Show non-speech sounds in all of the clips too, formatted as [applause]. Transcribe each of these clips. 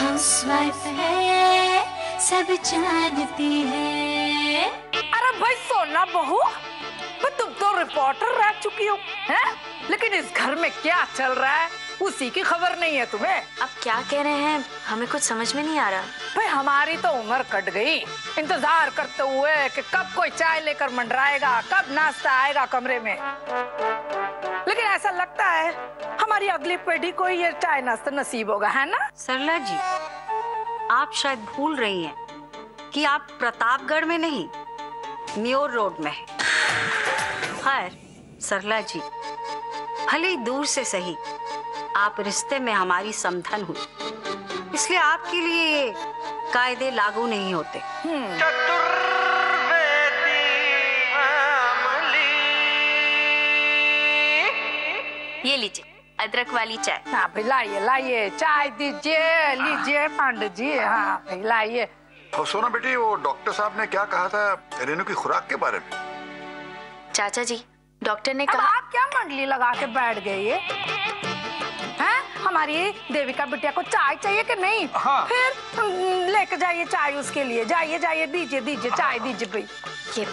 Housewife है सब जानती है। अरे भाई सोना बहू मैं तुम तो रिपोर्टर रह चुकी हो हैं? लेकिन इस घर में क्या चल रहा है उसी की खबर नहीं है तुम्हें? आप क्या कह रहे हैं हमें कुछ समझ में नहीं आ रहा। भाई हमारी तो उम्र कट गई। इंतज़ार करते हुए कि कब कोई चाय लेकर मंडराएगा कब नाश्ता आएगा कमरे में। ऐसा लगता है? हमारी अगली पीढ़ी को ये चाय नाश्ता नसीब होगा है ना? सरला जी आप शायद भूल रही हैं कि आप प्रतापगढ़ में नहीं म्योर रोड में हैं। खैर सरला जी भले ही दूर से सही आप रिश्ते में हमारी समधन हुई। इसलिए आपके लिए ये कायदे लागू नहीं होते। ये लीजिए अदरक वाली चाय। हाँ भाई लाइए लाइए। चाय दीजिए लीजिए पंडित जी। हाँ भाई लाइए। और सोना बेटी वो डॉक्टर साहब ने क्या कहा था रेनू की खुराक के बारे में? चाचा जी डॉक्टर ने कहा आप क्या मंडली लगा के बैठ गए ये? हैं? हमारी देविका बिटिया को चाय चाहिए कि नहीं? हाँ। फिर हम्म, लेके जाइए चाय उसके लिए। जाइए जाइए दीजिए दीजिए चाय दीजिए भाई। ये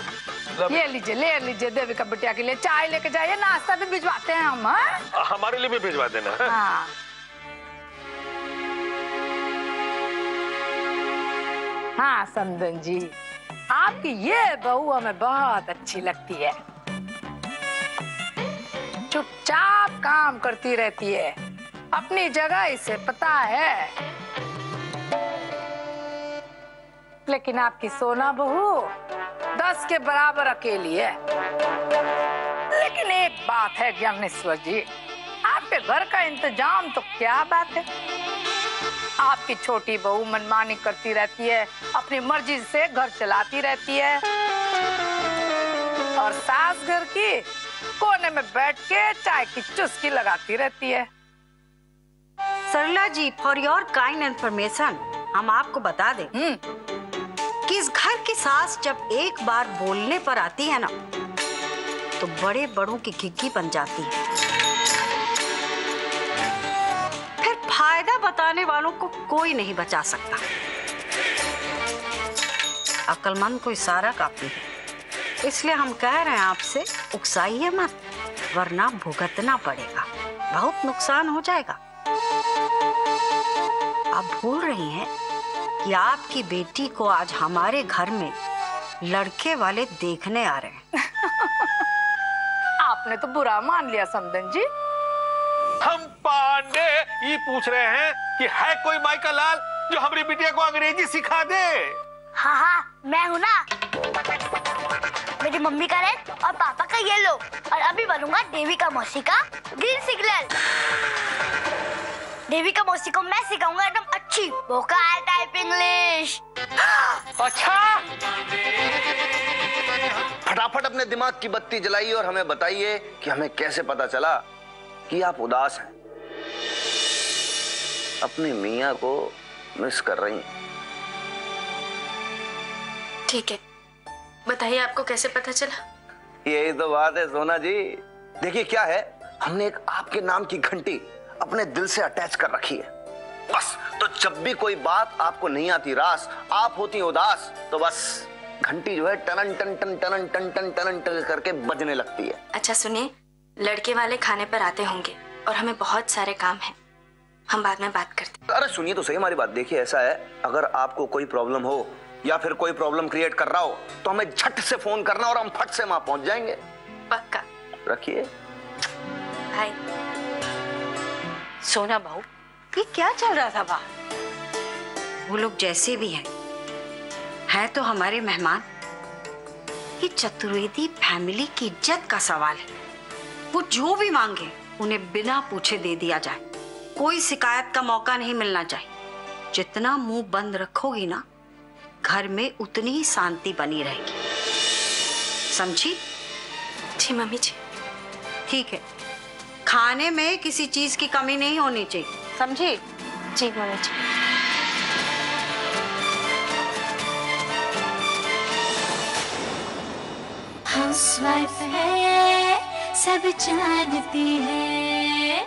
ये लीजिए ले लीजिए देविका बिटिया के लिए चाय लेके जाइए नाश्ता भी भिजवाते हैं हम हाँ? हमारे लिए भी भिजवा देना। हाँ। हाँ समदन जी आपकी ये बहू हमें बहुत अच्छी लगती है। चुपचाप काम करती रहती है। अपनी जगह इसे पता है। लेकिन आपकी सोना बहू दस के बराबर अकेली है। लेकिन एक बात है ज्ञानेश्वर जी आपके घर का इंतज़ाम तो क्या बात है? आपकी छोटी बहू मनमानी करती रहती है अपनी मर्ज़ी से घर चलाती रहती है। और सास घर की कोने में बैठ के चाय की चुस्की लगाती रहती है। Sarla ji for your kind information हम आपको बता दें। हम्म। इस घर की सास जब एक बार बोलने पर आती है ना तो बड़े बड़ों की घिग्गी बन जाती है। फिर फ़ायदा बताने वालों को कोई नहीं बचा सकता। अक्लमंद को इशारा काफ़ी है। इसलिए हम कह रहे हैं आपसे, उकसाइए मत, वरना भुगतना पड़ेगा। बहुत नुकसान हो जाएगा। आप भूल रही हैं कि आपकी बेटी को आज हमारे घर में लड़के वाले देखने आ रहे हैं। [laughs] आपने तो बुरा मान लिया समदन जी। हम पांडे ये पूछ रहे हैं कि है कोई माइका लाल जो हमारी बिटिया को अंग्रेज़ी सिखा दे? हाँ हाँ मैं हूँ ना। मेरी मम्मी का रेड और पापा का येलो। और अभी बनूँगा देवी का मौसी का ग्रीन सिग्नल देवी का मौसी को मैं सिखाऊँगा एकदम वोकल टाइप इंग्लिश अच्छा? फटाफट अपने दिमाग की बत्ती जलाइए और हमें बताइए कि हमें कैसे पता चला कि आप उदास हैं। अपनी मियाँ को मिस कर रही ठीक है। बताइए आपको कैसे पता चला? यही तो बात है सोना जी। देखिए क्या है हमने एक आपके नाम की घंटी अपने दिल से अटैच कर रखी है। बस तो जब भी कोई बात आपको नहीं आती रास आप होती उदास तो बस घंटी जो है टनन टन टन टनन टन टन टनन टन करके बजने लगती है। अच्छा सुनिए लड़के वाले खाने पर आते होंगे और हमें बहुत सारे काम हैं। हम बाद में बात करते अरे सुनिए तो सही हमारी बात। देखिए ऐसा है अगर आपको कोई प्रॉब्लम हो या फिर कोई प्रॉब्लम क्रिएट कर रहा हो तो हमें झट से फ़ोन करना और हम फट से वहाँ पहुँच जाएँगे। पक्का। रखिए। सोना बहू ये क्या चल रहा था बाहर? वो लोग जैसे भी हैं। है तो हमारे मेहमान। ये चतुर्वेदी फैमिली की इज़्ज़त का सवाल है। वो जो भी मांगे उन्हें बिना पूछे दे दिया जाए। कोई शिकायत का मौका नहीं मिलना चाहिए। जितना मुँह बंद रखोगी ना घर में उतनी ही शांति बनी रहेगी। समझी? जी मम्मी जी। ठीक है। खाने में किसी चीज़ की कमी नहीं होनी चाहिए। समझी? जी मम्मी जी हाउसवाइफ है सब जानती है।